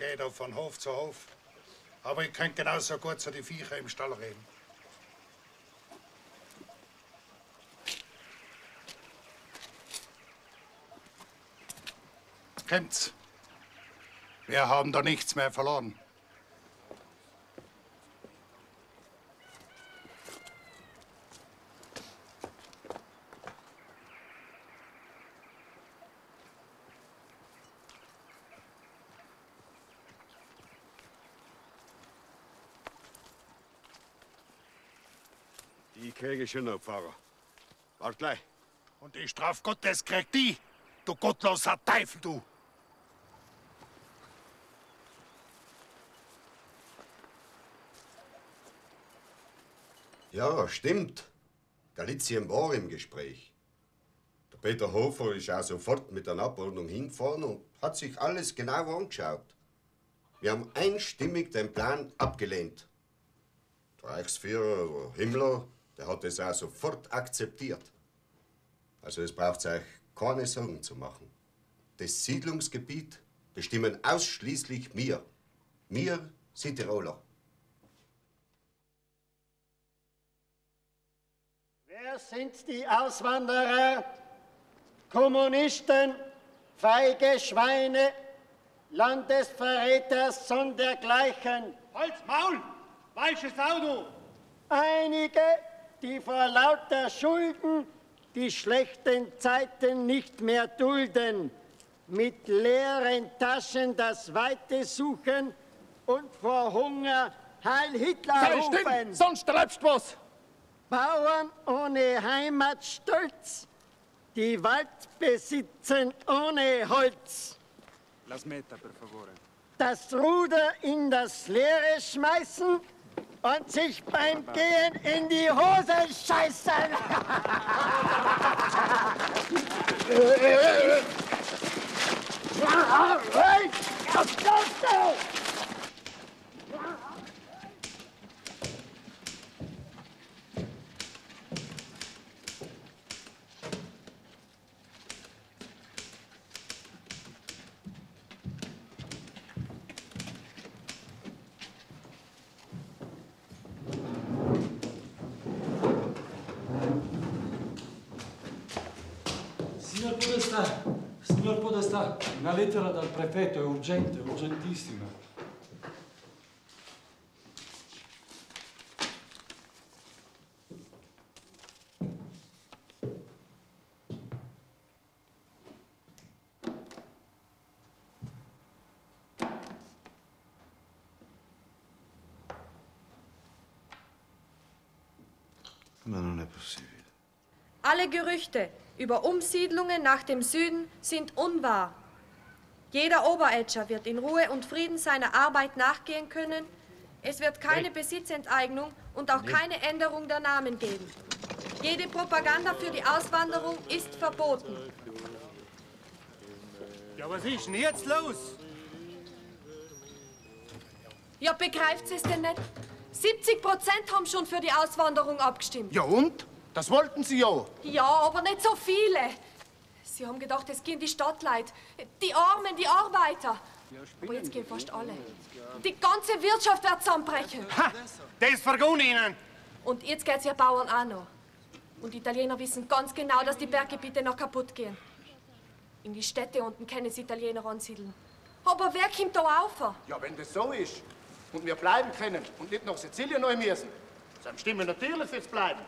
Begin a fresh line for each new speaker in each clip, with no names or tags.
gehe da von Hof zu Hof. Aber ich könnte genauso gut zu den Viecher im Stall reden. Kommt's. Wir haben da nichts mehr verloren.
Die kriege ich schon noch, Pfarrer. Wart gleich.
Und die Straf Gottes kriegt die, du gottloser Teufel, du!
Ja, stimmt. Galizien war im Gespräch. Der Peter Hofer ist auch sofort mit der Abordnung hingefahren und hat sich alles genau angeschaut. Wir haben einstimmig den Plan abgelehnt. Der Reichsführer Himmler, der hat es auch sofort akzeptiert. Also es braucht euch keine Sorgen zu machen. Das Siedlungsgebiet bestimmen ausschließlich wir. Wir sind Tiroler.
Wer sind die Auswanderer? Kommunisten, feige Schweine, Landesverräter sondergleichen.
Holz, Maul! Falsches Auto!
Einige, die vor lauter Schulden die schlechten Zeiten nicht mehr dulden, mit leeren Taschen das Weite suchen und vor Hunger Heil Hitler
Sei
rufen.
still, sonst treibst was.
Bauern ohne Heimatstolz, die Wald besitzen ohne Holz.
La smetta, per favore.
Das Ruder in das Leere schmeißen und sich beim Gehen in die Hose scheißen. Hey,
Podestà, signor Podestà, una lettera dal prefetto è urgente, urgentissima.
Ma non è possibile.
Alle Gerüchte über Umsiedlungen nach dem Süden sind unwahr. Jeder Oberätscher wird in Ruhe und Frieden seiner Arbeit nachgehen können. Es wird keine Besitzenteignung und auch keine Änderung der Namen geben. Jede Propaganda für die Auswanderung ist verboten.
Ja, was ist denn jetzt los?
Ja, begreift es denn nicht? 70 Prozent haben schon für die Auswanderung abgestimmt.
Ja und? Das wollten Sie ja.
Ja, aber nicht so viele. Sie haben gedacht, es gehen die Stadtleute, die Armen, die Arbeiter. Aber jetzt gehen fast alle. Die ganze Wirtschaft wird zusammenbrechen.
Ha, das vergun Ihnen!
Und jetzt geht's ja Bauern auch noch. Und die Italiener wissen ganz genau, dass die Berggebiete noch kaputt gehen. In die Städte unten können sie Italiener ansiedeln. Aber wer kommt da auf?
Ja, wenn das so ist und wir bleiben können und nicht nach Sizilien neu müssen, dann stimmen wir natürlich fürs Bleiben.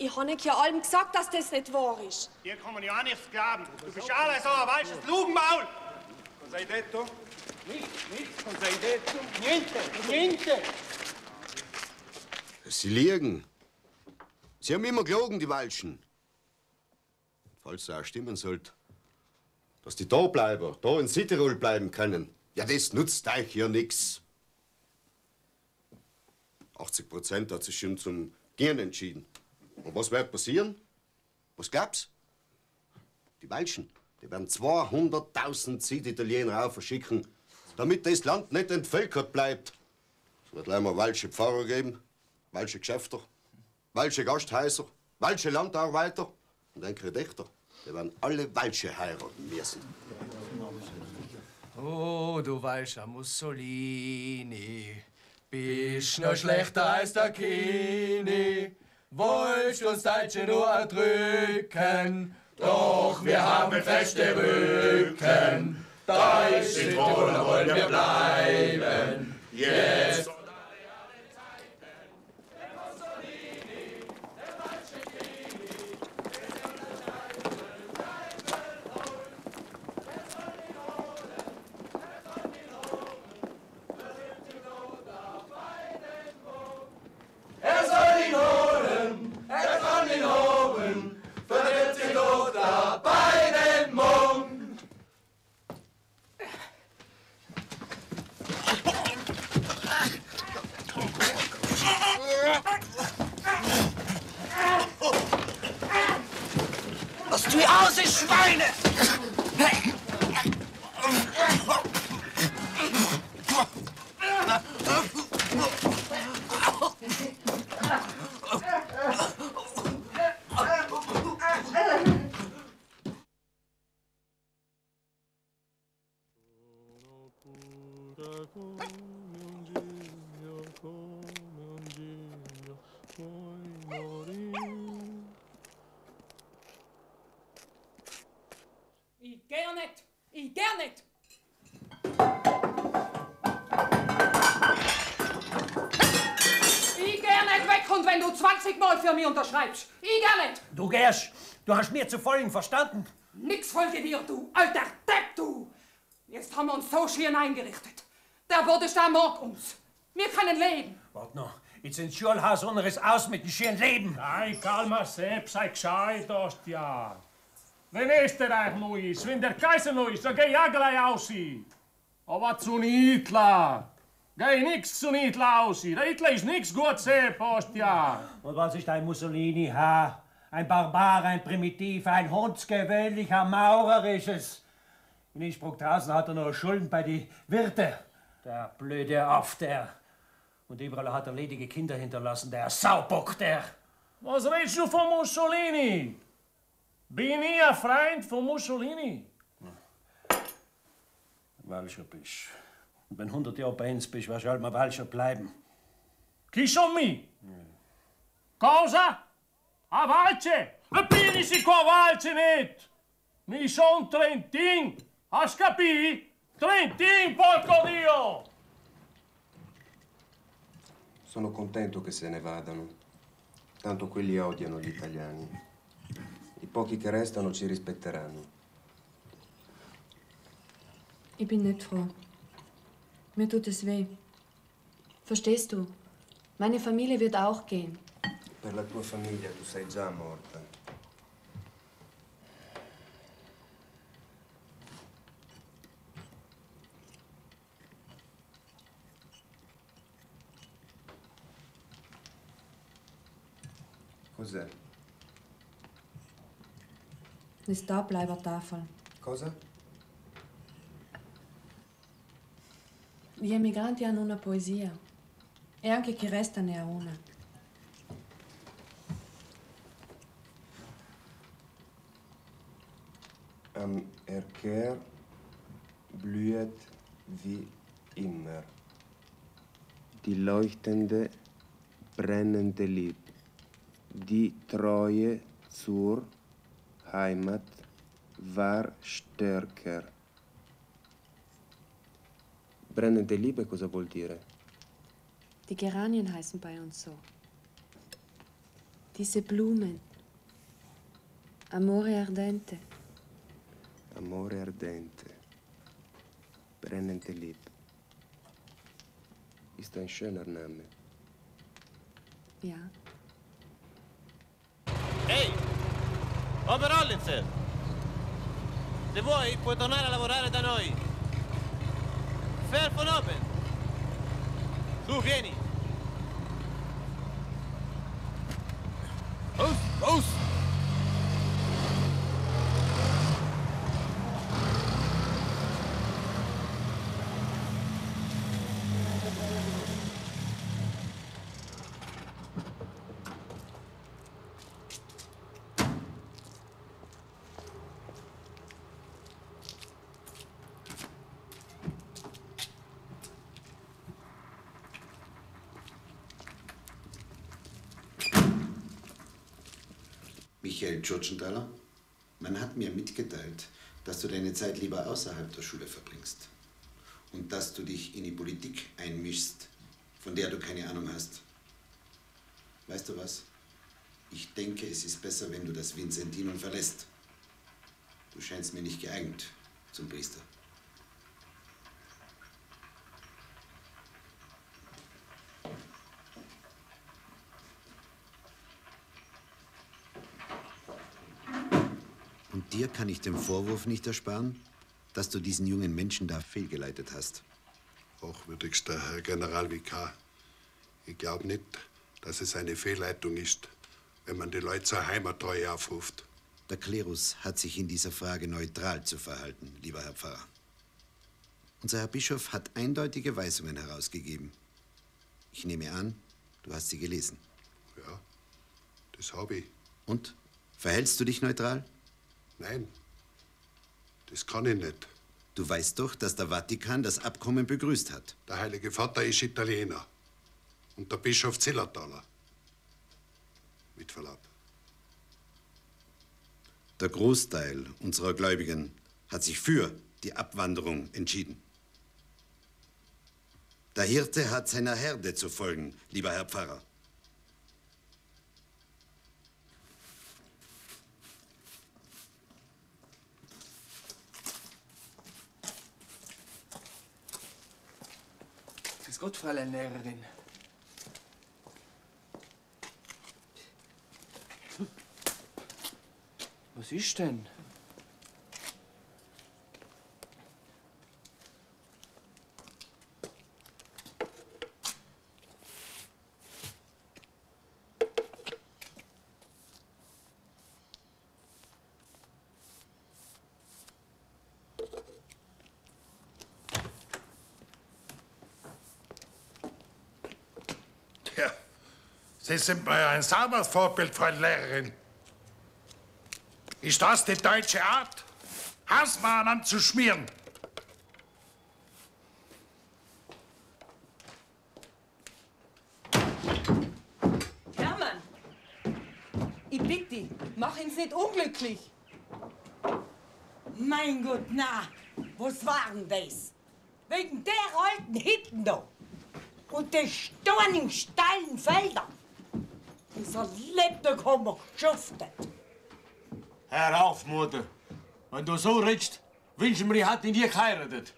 Ich habe ja allem gesagt, dass das nicht wahr ist.
Dir kann man ja auch nichts glauben. Du bist alle so ein falsches Lugenmaul! Was hai detto?
Nichts, nichts, non sei detto. Niente, niente.
Sie liegen. Sie haben immer gelogen, die Walschen. Falls es auch stimmen sollte, dass die da bleiben, da in Südtirol bleiben können, ja, das nutzt euch ja nix. 80 Prozent hat sich schon zum Gehen entschieden. Und was wird passieren? Was glaubst Die Welschen, die werden 200.000 Süditaliener auf verschicken, damit das Land nicht entvölkert bleibt. Es wird gleich mal welsche Pfarrer geben, welsche Geschäfte, welsche Gasthäuser, welsche Landarbeiter und ein Kredächter. Die werden alle Welsche heiraten müssen.
Oh, du ja, Mussolini, bist noch schlechter als der Kini. Wolltest uns Deutsche nur erdrücken, doch wir haben feste Rücken. Deutsch in Polen wollen wir bleiben. Jetzt Er soll ihn holen, er kann ihn holen, verliert die Lothar bei den Mund.
Lass du aus, ihr Schweine!
Ich geh ja nicht! Ich geh nicht! Ich geh nicht weg und wenn du 20 Mal für mich unterschreibst, ich geh nicht!
Du Gersch, du hast mir zu vollen verstanden.
Nix folge dir, du alter Depp, du! Jetzt haben wir uns so schön eingerichtet. Der Bodenstab mag uns. Wir können leben.
Wart noch, jetzt ins Schulhaus unseres aus mit dem schönen Leben.
Nein, calma selbst, sei gescheit, Ostja. Wenn Österreich neu ist, wenn der Kaiser neu ist, dann geh ich auch gleich aus. Aber zu Hitler. Geh nix zu Hitler aus. Der Hitler ist nix gut, Sepp, Ostja.
Und was ist ein Mussolini, ha? Ein Barbar, ein Primitiv, ein hundsgewöhnlicher Maurer ist es. In Innsbruck draußen hat er noch Schulden bei die Wirte. Der blöde Aff, der. Und überall hat er ledige Kinder hinterlassen, der Saubock, der.
Was redest du von Mussolini? Bin ich ein Freund von Mussolini?
Walscher bist. Und wenn 100 Jahre bei uns bist, wirst du halt mal bleiben.
Chi son mi? Cosa? A Valce? E pinisi qua Valce net! Mi son Trentin! Has capì? Trentin, porco Dio!
Sono contento che se ne vadano. Tanto quelli odiano gli italiani. I pochi che restano ci rispetteranno.
Ich bin nicht froh. Mir tut es weh. Verstehst du? Meine Familie wird auch gehen.
Per la tua famiglia tu sei già morta. Cos'è?
Das Daubleibertafel.
Cosa?
Gli emigranti hanno una poesia. E anche chi resta ne ha una.
Am Erker blühet wie immer die leuchtende, brennende Lieb, die Treue zur Heimat war stärker. Brennende Liebe cosa vuol dire?
Die Geranien heißen bei uns so. Diese Blumen. Amore ardente.
Amore ardente. Brennende Lieb. Ist ein schöner Name.
Ja.
Ehi! Ober Hollitzer! Se vuoi puoi tornare a lavorare da noi. fed for nothing. Tu vieni. Roast,
roast. Tschurtschenthaler, man hat mir mitgeteilt, dass du deine Zeit lieber außerhalb der Schule verbringst. Und dass du dich in die Politik einmischst, von der du keine Ahnung hast. Weißt du was? Ich denke, es ist besser, wenn du das Vincentinum verlässt. Du scheinst mir nicht geeignet zum Priester. Dir kann ich den Vorwurf nicht ersparen, dass du diesen jungen Menschen da fehlgeleitet hast.
Hochwürdigster Herr Generalvikar, ich glaube nicht, dass es eine Fehlleitung ist, wenn man die Leute zur Heimattreue aufruft.
Der Klerus hat sich in dieser Frage neutral zu verhalten, lieber Herr Pfarrer. Unser Herr Bischof hat eindeutige Weisungen herausgegeben. Ich nehme an, du hast sie gelesen.
Ja, das habe ich.
Und? Verhältst du dich neutral?
Nein, das kann ich nicht.
Du weißt doch, dass der Vatikan das Abkommen begrüßt hat.
Der Heilige Vater ist Italiener und der Bischof Zillertaler. Mit Verlaub.
Der Großteil unserer Gläubigen hat sich für die Abwanderung entschieden. Der Hirte hat seiner Herde zu folgen, lieber Herr Pfarrer.
Grüß Gott, Fräulein Lehrerin. Was ist denn?
Sie sind mir ein sauberes Vorbild, Frau Lehrerin. Ist das die deutsche Art? Hausmann anzuschmieren?
Hermann! Ich bitte mach ihn nicht unglücklich.
Mein Gott, na, was war denn das? Wegen der alten Hitten da. Und der stornigen, steilen Felder. Dieser Lebtag haben wir geschuftet.
Hör auf, Mutter. Wenn du so redest, wünschen wir, ich hätte nie geheiratet.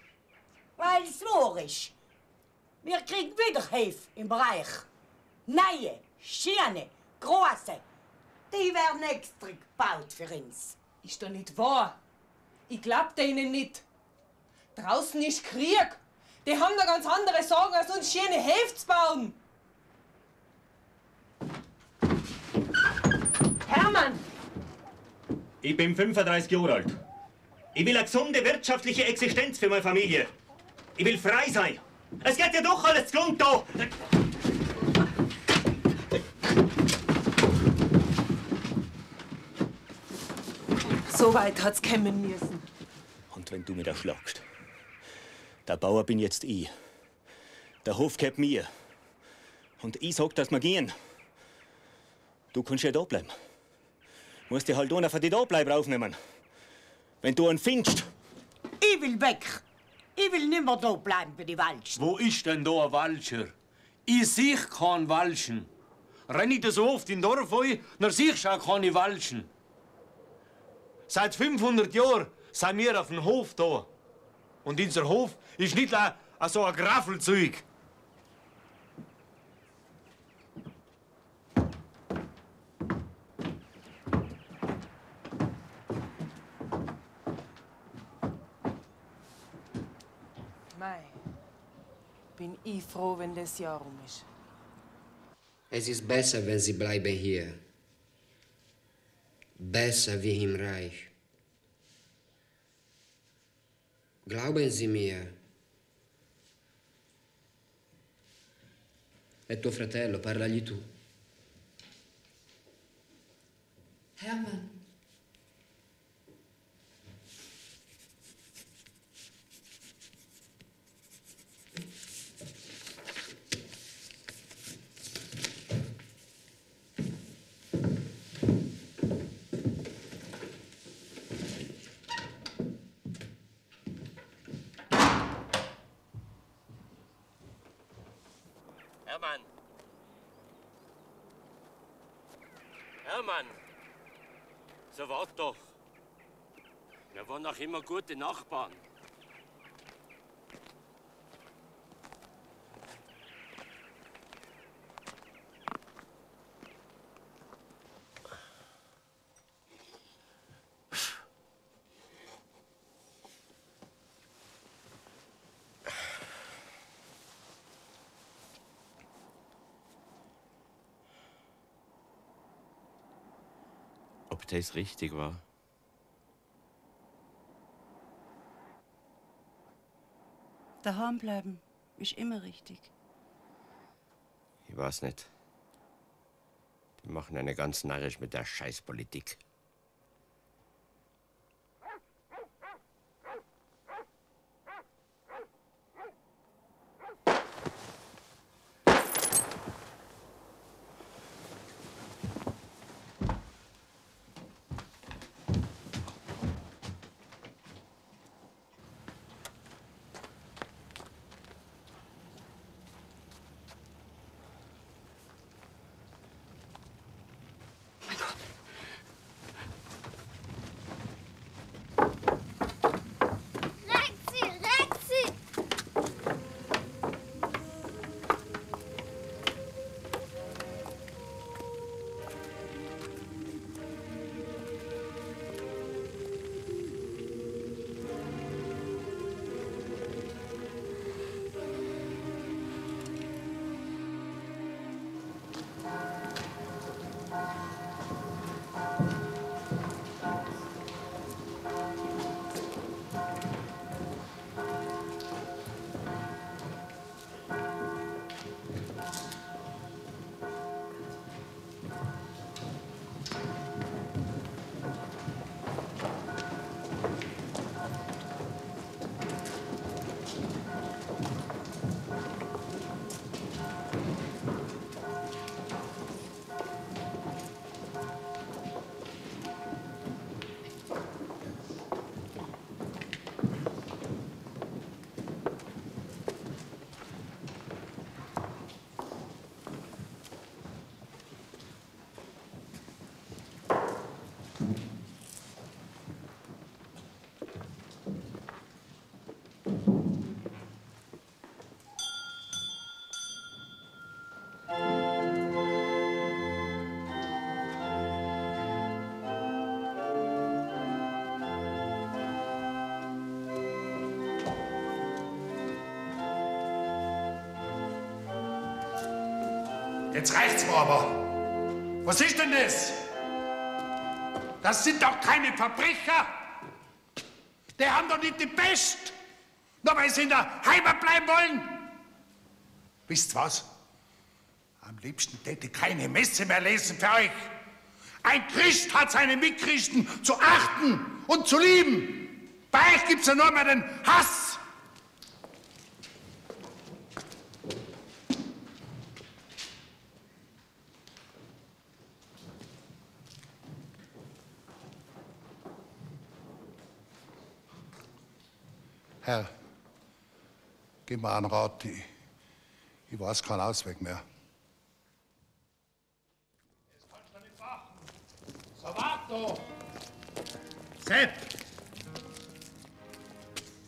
Weil es wahr ist. Wir kriegen wieder Hilfe im Bereich. Neue, schöne, große. Die werden extra gebaut für uns.
Ist doch nicht wahr. Ich glaub denen nicht. Draußen ist Krieg. Die haben da ganz andere Sorgen, als uns schöne Häfe zu bauen.
Ich bin 35 Jahre alt. Ich will eine gesunde wirtschaftliche Existenz für meine Familie. Ich will frei sein. Es geht ja doch alles zu Grund da.
So weit hat's kommen müssen.
Und wenn du mir da schlagst, der Bauer bin jetzt ich. Der Hof gehört mir. Und ich sag, dass wir gehen. Du kannst ja da bleiben. Musst dir halt einer für die Dableiber aufnehmen. Wenn du einen findest,
Ich will weg. Ich will nimmer da bleiben bei die Walschen.
Wo ist denn da ein Walscher? Ich sehe keinen Walschen. Renn ich da so oft in Dorf ein, dann sehe ich auch keine Walschen. Seit 500 Jahren sind wir auf dem Hof da. Und unser Hof ist nicht a, a so ein Graffelzeug.
Mei, bin ich das Jahr um ist.
Es ist besser, wenn Sie bleiben hier. Besser wie im Reich. Glauben Sie mir. È tuo fratello, parlagli tu.
Hermann!
Hermann! So wart doch. Wir waren auch immer gute Nachbarn. Ob das richtig war?
Daheim bleiben ist immer richtig.
Ich weiß nicht. Die machen eine ganz narrisch mit der Scheißpolitik.
Jetzt reicht's mir aber. Was ist denn das? Das sind doch keine Verbrecher. Die haben doch nicht die Pest. Nur weil sie in der Heimat bleiben wollen. Wisst was? Am liebsten täte ich keine Messe mehr lesen für euch. Ein Christ hat seine Mitchristen zu achten und zu lieben. Bei euch gibt's ja nur mehr den Hass. Herr, gib mir einen Rat. Ich, ich weiß keinen Ausweg mehr.
So, wart doch! Sepp!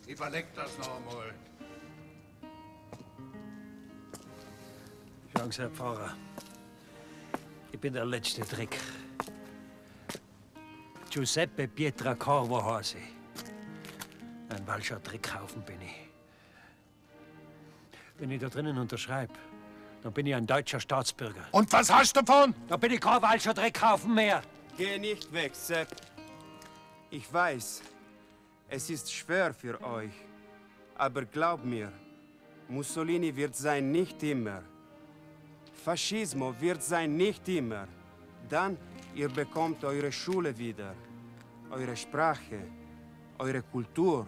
Überleg das noch einmal.
Schauen Sie, Herr Pfarrer. Ich bin der letzte Trick. Giuseppe Pietra Corvo heiße ich. Ein Walscher Trickhaufen bin ich. Wenn ich da drinnen unterschreibe, dann bin ich ein deutscher Staatsbürger.
Und was hast du davon?
Da bin ich kein Walscher Dreckhaufen mehr.
Geh nicht weg, Sepp. Ich weiß, es ist schwer für euch. Aber glaub mir, Mussolini wird sein nicht immer. Faschismo wird sein nicht immer. Dann ihr bekommt eure Schule wieder, eure Sprache, eure Kultur.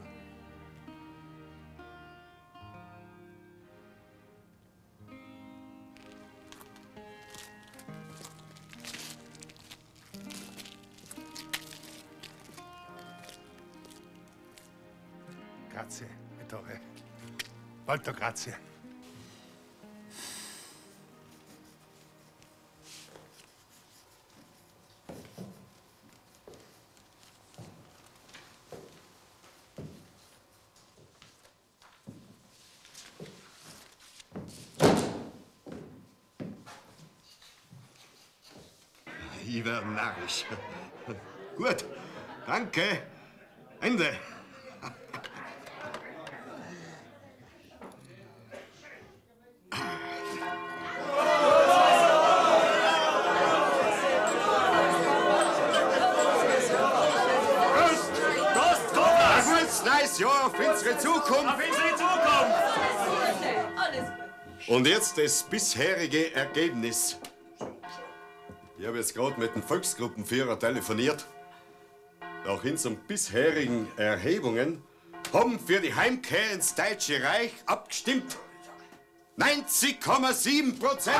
Molto grazie.
Ich werde narrisch. Gut, danke. Ende. Jetzt das bisherige Ergebnis. Ich habe jetzt gerade mit dem Volksgruppenführer telefoniert. Nach unseren bisherigen Erhebungen haben für die Heimkehr ins Deutsche Reich abgestimmt 90,7 Prozent.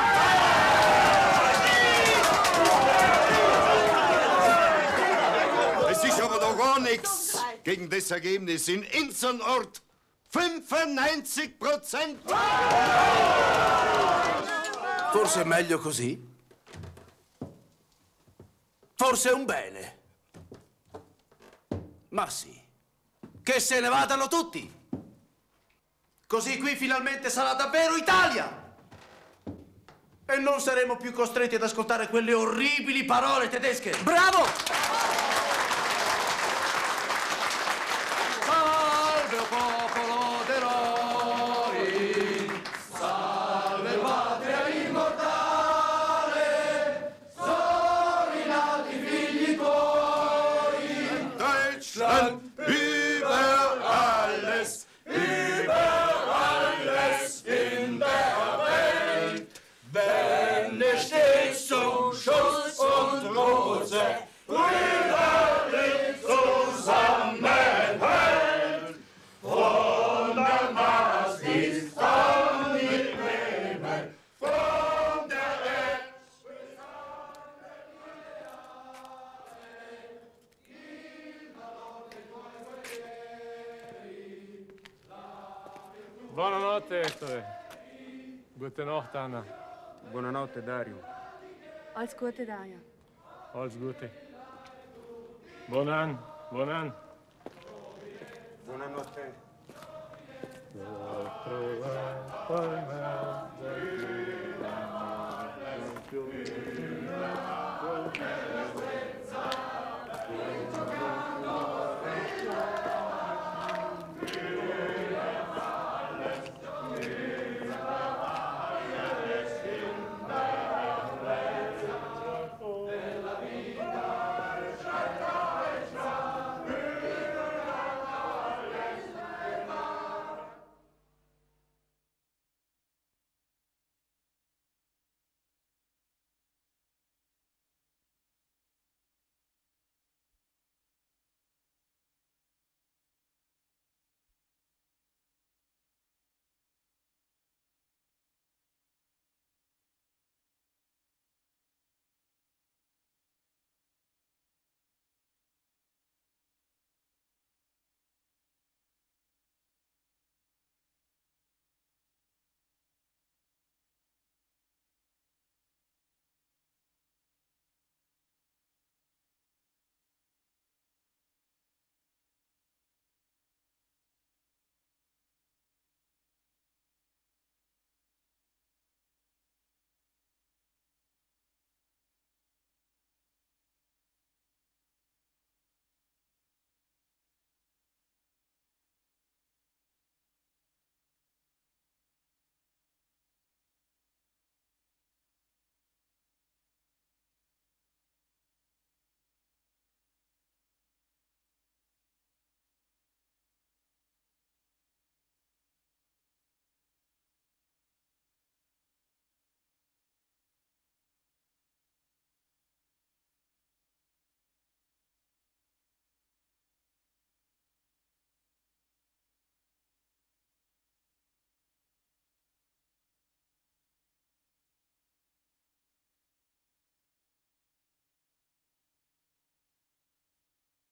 Es ist aber noch gar nichts gegen das Ergebnis in unserem Ort. 95 Prozent!
Forse è meglio così? Forse è un bene. Ma sì, che se ne vadano tutti. Così qui finalmente sarà davvero Italia. E non saremo più costretti ad ascoltare quelle orribili parole tedesche. Bravo! Salve, popolo
Gute Nacht, Anna.
Buonanotte, Dario.
Alles Gute, Daja.
Alles Gute. Buon anno, buon anno.
Buonanotte.
In